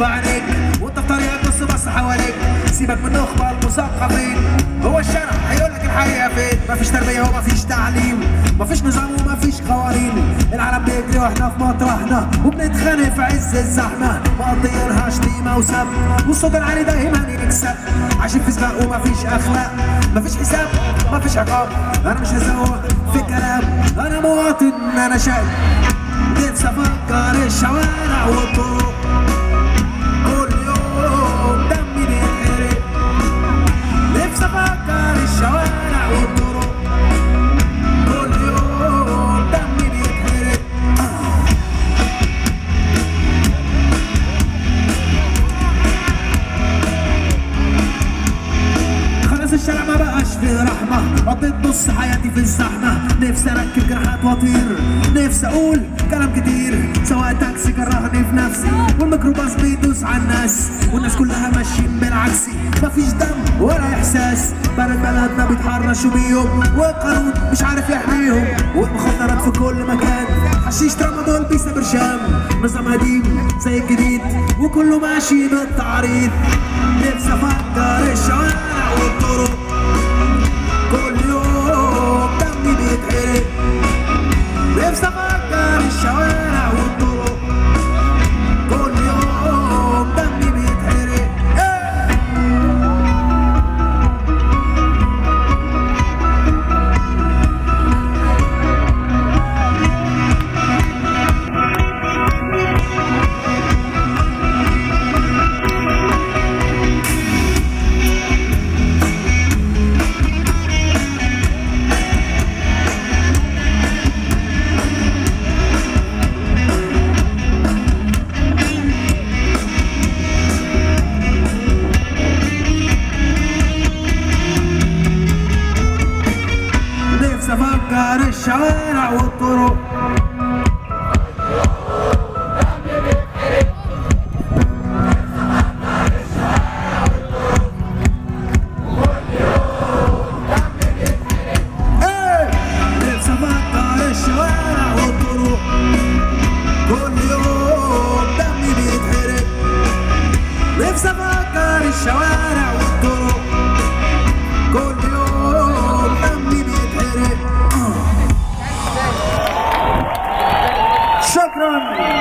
بعينيك وانت في طريقك بص حواليك. سيبك من النخبة المثقفين هو الشارع هيقولك الحقيقة فين؟ مفيش تربية ومفيش تعليم. مفيش نظام ومفيش قوانين. العالم بيجري وإحنا في مطرحنا وبنتخانق في عز الزحمة. مقضيينها شتيمة وسب والصوت العالي دايما يكسب. عايشين في سباق ومفيش أخلاق. مفيش حساب مفيش عقاب. أنا مش هزوق في كلام أنا مواطن أنا شاب. نفسي أفكر الشوارع رحمة قضيت نص حياتي في الزحمة. نفسي أركب جناحات وأطير. نفسي أقول كلام كتير. سواق تاكسي كرهني في نفسي. والميكروباص بيدوس على الناس. والناس كلها ماشيين بالعكسي مفيش دم ولا إحساس. بلد بلدنا بيتحرشوا بيهم. والقانون مش عارف يحميهم. والمخدرات في كل مكان. حشيش ترامادول بيسا برشام نظام قديم زي الجديد. وكله ماشي بالتعريض. نفسي أفكر الشوارع أفكر الشوارع والطرق. chegando.